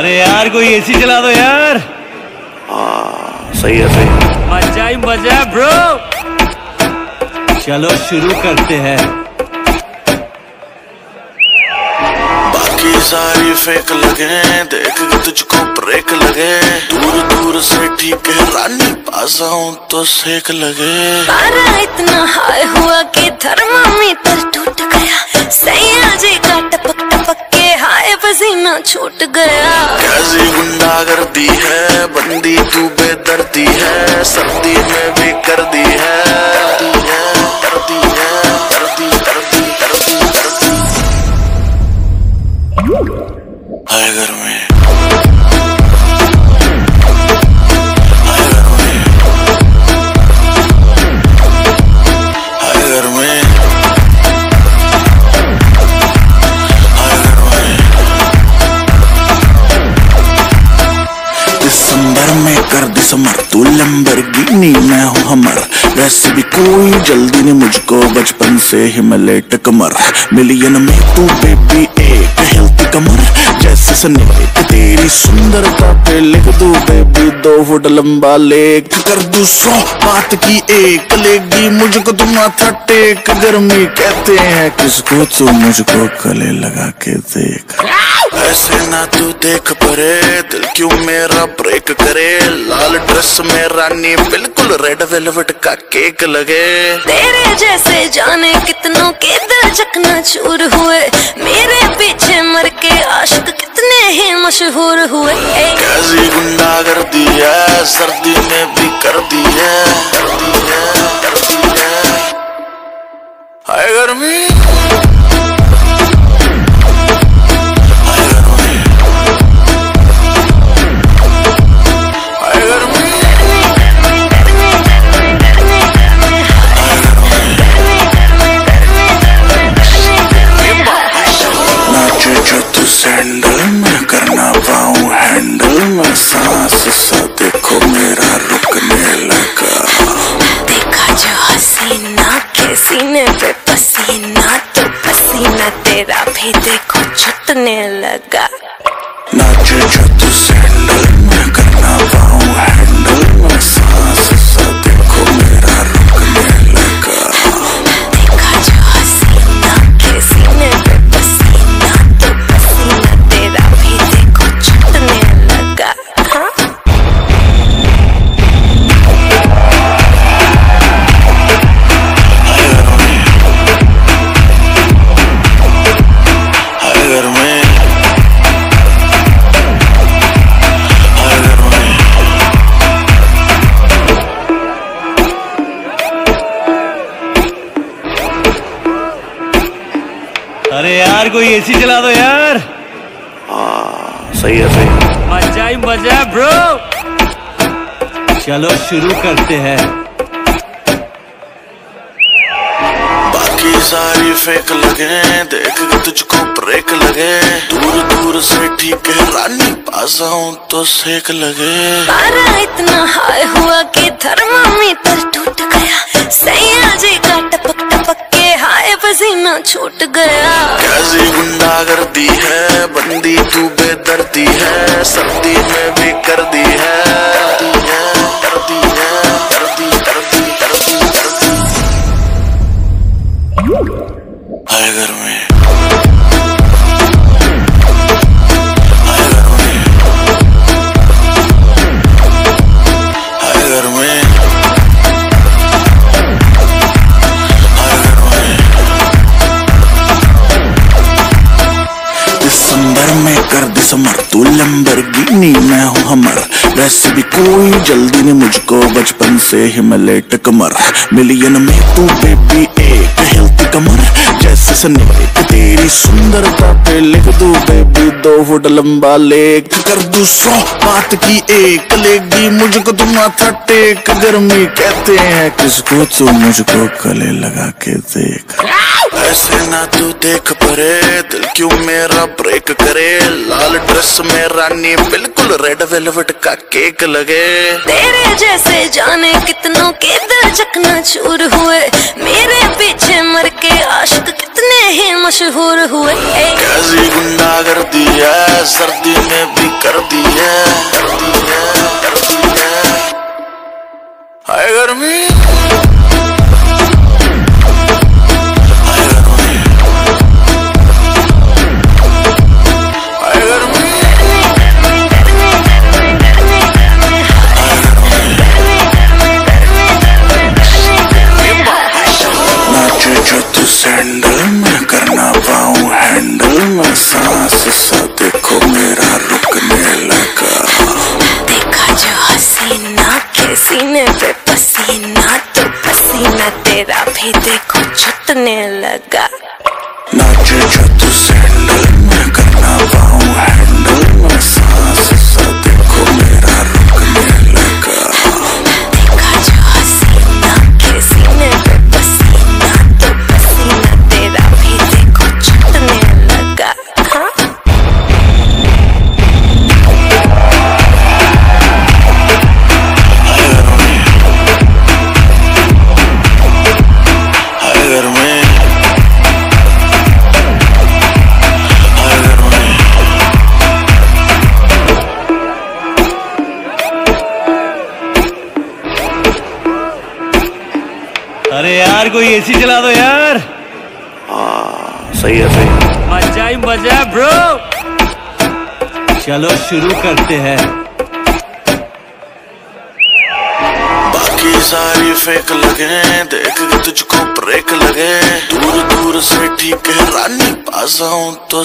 अरे यार कोई एसी चला दो यार। सही है सही मज़ा ही मज़ा ब्रो चलो शुरू करते हैं। बाकी सारी फेक लगे देख के तुझको ब्रेक लगे। दूर दूर से ठीक है रानी पास आऊँ तो सेक लगे। पारा इतना हाई हुआ कि थर्मामीटर टूट गया। सैया जी का टपक टपक पसीना छूट गया। कैसी गुंडागर्दी है, बंदी तू बेदर्दी है, सर्दी में भी कर दी है है है हाय घर में। भी कोई जल्दी ने मुझको बचपन से ही मिले टकमर कमर। मिलियन में तू बेबी एक हेल्थी कमर। जैसे सनेक तेरी सुंदरता पे लिख दू बेबी दो फुट लंबा लेख कर दू, सौ बात की एक लेगी मुझको तुम माथा टेक। गर्मी कहते हैं, किसको तू मुझको गले लगा के देख? ऐसे ना तू देख परे, दिल क्यों मेरा ब्रेक करे? लाल ड्रेस में रानी बिल्कुल रेड वेलवेट का केक लगे। तेरे जैसे जाने कितनों के दिल चकना चूर हुए। मेरे पीछे मर के आशिक कितने ही मशहूर हुए। कैसी गुंडा कर दी है सर्दी पे पसीना तो पसीना तेरा भी देखो छुटने लगा। नाचे छत तू अरे यार कोई एसी चला दो यार। सही है सही मज़ा ही मज़ा ब्रो चलो शुरू करते हैं। बाकी सारी फेक लगे देख के तुझको ब्रेक लगे दूर दूर से ठीक है रानी पास आऊँ तो सेक लगे पारा इतना हाई हुआ कि थर्मामीटर टूट गया। सैया जी का पसीना छूट गया। कैसी गुंडा दी है, बंदी तू बेदर्दी है, सर्दी में भी कर दी है। दिसंबर तू लंबरगिनी मैं हूँ हमर। वैसे भी कोई जल्दी नहीं मुझको, बचपन से ही मैं लेट कमर। मिलियन में तू बेबी एक हेल्थी कमर। जैसे सनेक तेरी सुंदरता पे लिख दू बेबी दो फुट लंबा लेख कर दू सौ बात की एक लेगी मुझको तुम माथा टेक। गर्मी कहते हैं, किसको तू मुझको गले लगा के देख? ऐसे ना तू देख परे दिल क्यों मेरा ब्रेक करे? लाल ड्रेस में रानी बिल्कुल रेड वेलवेट का केक लगे। तेरे जैसे जाने कितनों के दिल चकना चूर हुए। मेरे पीछे मर के आशिक कितने ही मशहूर हुए। कैसी गुंडा कर दिया सर्दी में भी कर दिया Magic. अरे यार कोई एसी चला दो यार। आ, सही है सही मज़ा ही मज़ा ब्रो चलो शुरू करते हैं। बाकी सारी फेक लगे देख के तुझको ब्रेक लगे दूर दूर से ठीक है रानी पास आऊँ तो